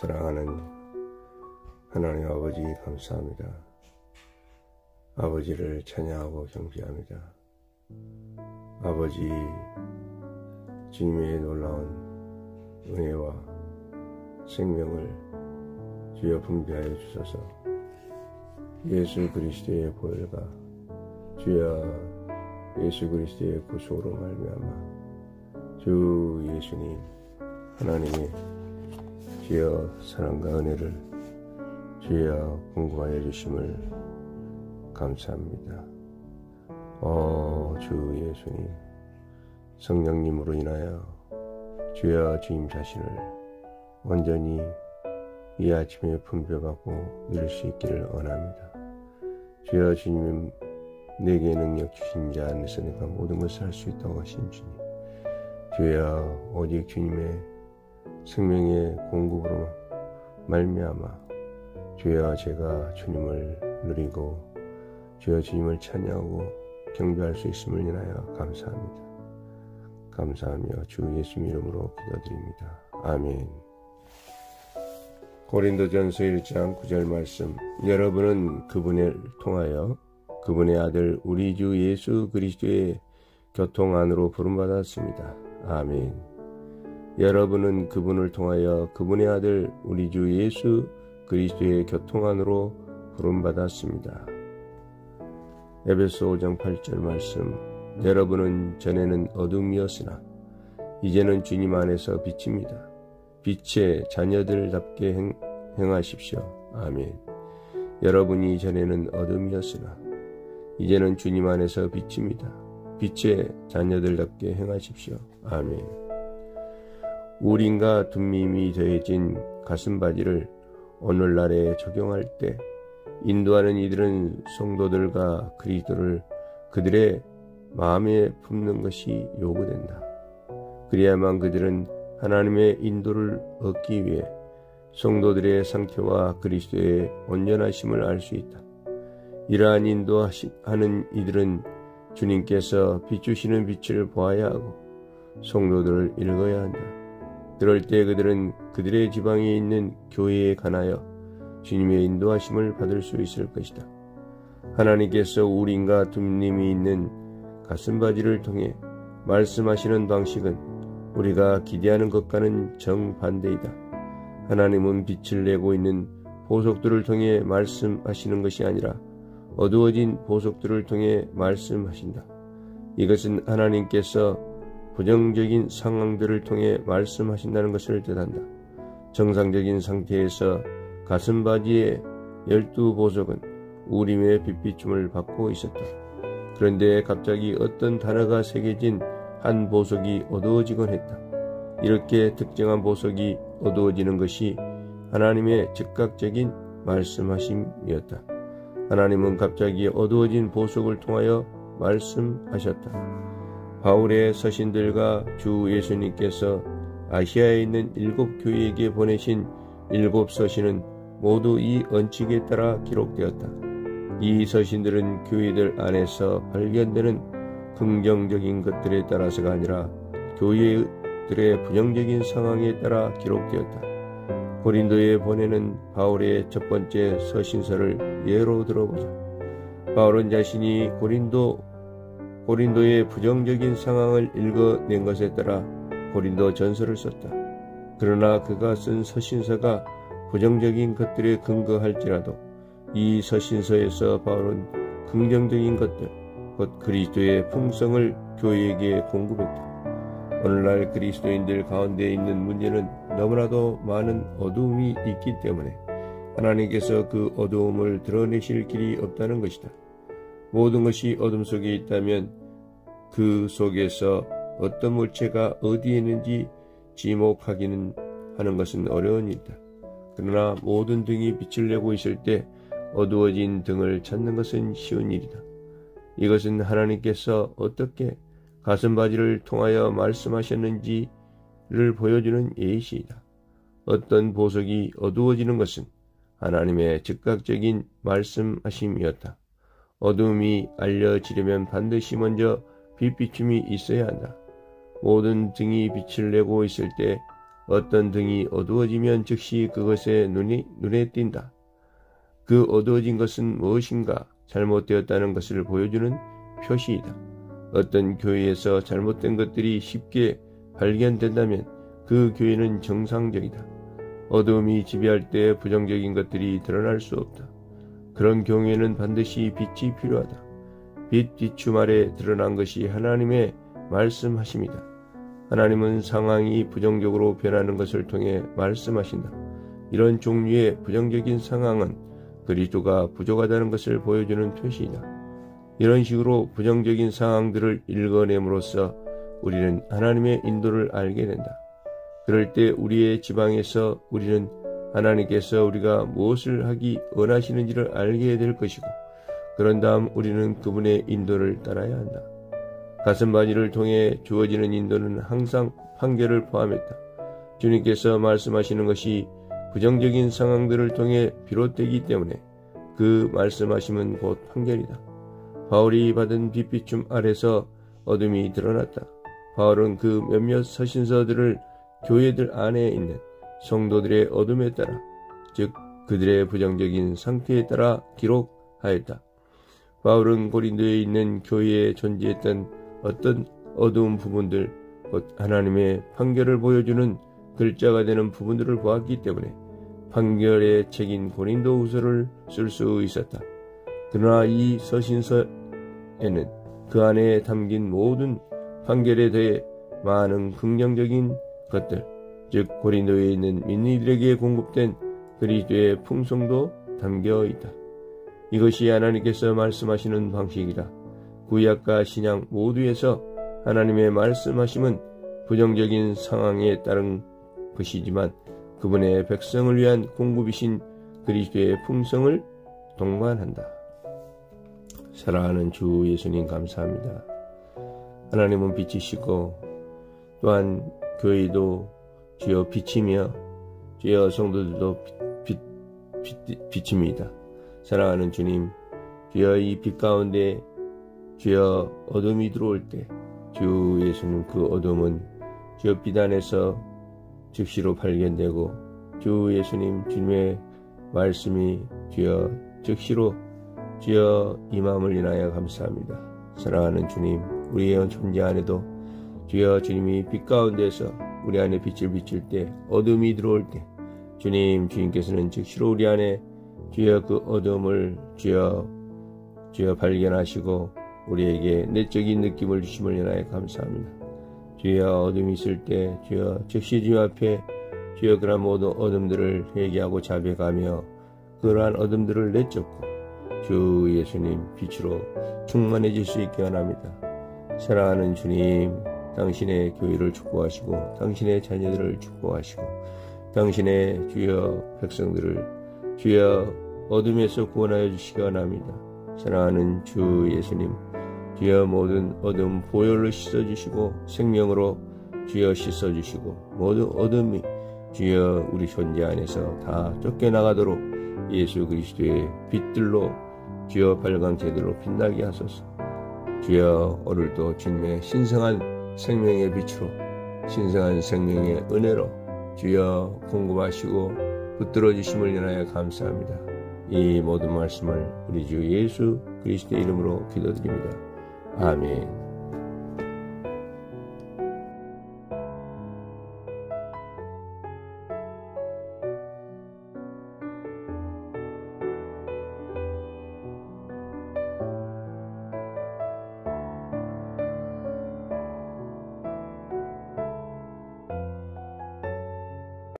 사랑하는 하나님 아버지 감사합니다. 아버지를 찬양하고 경배합니다. 아버지 주님의 놀라운 은혜와 생명을 주여 분배하여 주소서 예수 그리스도의 보혈과 주여 예수 그리스도의 구속으로 말미암아 주 예수님 하나님의 주여 사랑과 은혜를 주여 공부하여 주심을 감사합니다. 어, 주 예수님 성령님으로 인하여 주여 주님 자신을 온전히 이 아침에 분별받고 누릴 수 있기를 원합니다. 주여 주님 내게 능력 주신 자 안에서 내가 모든 것을 할 수 있다고 하신 주님 주여 오직 주님의 생명의 공급으로 말미암아 주여 제가 주님을 누리고 주여 주님을 찬양하고 경배할 수 있음을 인하여 감사합니다. 감사하며 주 예수 이름으로 기도드립니다. 아멘. 고린도전서 1장 9절 말씀 여러분은 그분을 통하여 그분의 아들 우리 주 예수 그리스도의 교통 안으로 부름받았습니다. 아멘. 여러분은 그분을 통하여 그분의 아들 우리 주 예수 그리스도의 교통 안으로 부름받았습니다. 에베소 5장 8절 말씀 여러분은 전에는 어둠이었으나 이제는 주님 안에서 빛입니다. 빛의 자녀들답게 행, 행하십시오. 아멘. 여러분이 전에는 어둠이었으나 이제는 주님 안에서 빛입니다. 빛의 자녀들답게 행하십시오. 아멘. 우린과 둠밈이 더해진 가슴바지를 오늘날에 적용할 때 인도하는 이들은 성도들과 그리스도를 그들의 마음에 품는 것이 요구된다. 그래야만 그들은 하나님의 인도를 얻기 위해 성도들의 상태와 그리스도의 온전하심을 알 수 있다. 이러한 인도하는 이들은 주님께서 비추시는 빛을 보아야 하고 성도들을 읽어야 한다. 그럴 때 그들은 그들의 지방에 있는 교회에 관하여 주님의 인도하심을 받을 수 있을 것이다. 하나님께서 우린과 둠님이 있는 가슴바지를 통해 말씀하시는 방식은 우리가 기대하는 것과는 정반대이다. 하나님은 빛을 내고 있는 보석들을 통해 말씀하시는 것이 아니라 어두워진 보석들을 통해 말씀하신다. 이것은 하나님께서 부정적인 상황들을 통해 말씀하신다는 것을 뜻한다. 정상적인 상태에서 가슴 바지의 열두 보석은 우림의 빛비춤을 받고 있었다. 그런데 갑자기 어떤 단어가 새겨진 한 보석이 어두워지곤 했다. 이렇게 특정한 보석이 어두워지는 것이 하나님의 즉각적인 말씀하심이었다. 하나님은 갑자기 어두워진 보석을 통하여 말씀하셨다. 바울의 서신들과 주 예수님께서 아시아에 있는 일곱 교회에게 보내신 일곱 서신은 모두 이 언칙에 따라 기록되었다. 이 서신들은 교회들 안에서 발견되는 긍정적인 것들에 따라서가 아니라 교회들의 부정적인 상황에 따라 기록되었다. 고린도에 보내는 바울의 첫 번째 서신서를 예로 들어보자. 바울은 자신이 고린도 고린도의 부정적인 상황을 읽어낸 것에 따라 고린도 전서를 썼다. 그러나 그가 쓴 서신서가 부정적인 것들에 근거할지라도 이 서신서에서 바울은 긍정적인 것들, 곧 그리스도의 풍성을 교회에게 공급했다. 오늘날 그리스도인들 가운데 있는 문제는 너무나도 많은 어두움이 있기 때문에 하나님께서 그 어두움을 드러내실 길이 없다는 것이다. 모든 것이 어둠 속에 있다면 그 속에서 어떤 물체가 어디에 있는지 지목하기는 하는 것은 어려운 일이다. 그러나 모든 등이 빛을 내고 있을 때 어두워진 등을 찾는 것은 쉬운 일이다. 이것은 하나님께서 어떻게 가슴바지를 통하여 말씀하셨는지를 보여주는 예시이다. 어떤 보석이 어두워지는 것은 하나님의 즉각적인 말씀하심이었다. 어둠이 알려지려면 반드시 먼저 빛비춤이 있어야 한다. 모든 등이 빛을 내고 있을 때 어떤 등이 어두워지면 즉시 그것에 눈이 눈에 띈다. 그 어두워진 것은 무엇인가 잘못되었다는 것을 보여주는 표시이다. 어떤 교회에서 잘못된 것들이 쉽게 발견된다면 그 교회는 정상적이다. 어둠이 지배할 때 부정적인 것들이 드러날 수 없다. 그런 경우에는 반드시 빛이 필요하다. 빛 비춤 아래 드러난 것이 하나님의 말씀하십니다. 하나님은 상황이 부정적으로 변하는 것을 통해 말씀하신다. 이런 종류의 부정적인 상황은 그리스도가 부족하다는 것을 보여주는 표시이다. 이런 식으로 부정적인 상황들을 읽어냄으로써 우리는 하나님의 인도를 알게 된다. 그럴 때 우리의 지방에서 우리는 하나님께서 우리가 무엇을 하기 원하시는지를 알게 될 것이고, 그런 다음 우리는 그분의 인도를 따라야 한다. 가슴바지를 통해 주어지는 인도는 항상 판결을 포함했다. 주님께서 말씀하시는 것이 부정적인 상황들을 통해 비롯되기 때문에 그 말씀하심은 곧 판결이다. 바울이 받은 빛비춤 아래서 어둠이 드러났다. 바울은 그 몇몇 서신서들을 교회들 안에 있는 성도들의 어둠에 따라, 즉 그들의 부정적인 상태에 따라 기록하였다. 바울은 고린도에 있는 교회에 존재했던 어떤 어두운 부분들, 곧 하나님의 판결을 보여주는 글자가 되는 부분들을 보았기 때문에 판결의 책인 고린도 후서를 쓸 수 있었다. 그러나 이 서신서에는 그 안에 담긴 모든 판결에 대해 많은 긍정적인 것들, 즉 고린도에 있는 민니들에게 공급된 그리스도의 풍성도 담겨 있다. 이것이 하나님께서 말씀하시는 방식이다. 구약과 신약 모두에서 하나님의 말씀하심은 부정적인 상황에 따른 것이지만 그분의 백성을 위한 공급이신 그리스도의 풍성을 동반한다. 사랑하는 주 예수님 감사합니다. 하나님은 빛이시고 또한 교회도 주여 빛이며 주여 성도들도 빛, 빛, 빛입니다. 사랑하는 주님, 주여 이 빛 가운데 주여 어둠이 들어올 때 주 예수님 그 어둠은 주여 빛 안에서 즉시로 발견되고 주 예수님 주님의 말씀이 주여 즉시로 주여 이 마음을 인하여 감사합니다. 사랑하는 주님 우리의 존재 안에도 주여 주님이 빛 가운데서 우리 안에 빛을 비칠 때 어둠이 들어올 때 주님 주님께서는 즉시로 우리 안에 주여 그 어둠을 주여 주여 발견하시고 우리에게 내적인 느낌을 주심을 인하여 감사합니다. 주여 어둠이 있을 때 주여 즉시 주님 앞에 주여 그러한 모든 어둠들을 회개하고 자백하며 그러한 어둠들을 내쫓고 주 예수님 빛으로 충만해질 수 있게 원합니다. 사랑하는 주님 당신의 교회를 축복하시고 당신의 자녀들을 축복하시고 당신의 주여 백성들을 주여 어둠에서 구원하여 주시기 원합니다. 사랑하는 주 예수님 주여 모든 어둠 보혈로 씻어주시고 생명으로 주여 씻어주시고 모든 어둠이 주여 우리 존재 안에서 다 쫓겨나가도록 예수 그리스도의 빛들로 주여 발광 제대로 빛나게 하소서 주여 오늘도 주님의 신성한 생명의 빛으로 신성한 생명의 은혜로 주여 공급하시고 붙들어 주심을 인하여 감사합니다. 이 모든 말씀을 우리 주 예수 그리스도의 이름으로 기도드립니다. 아멘.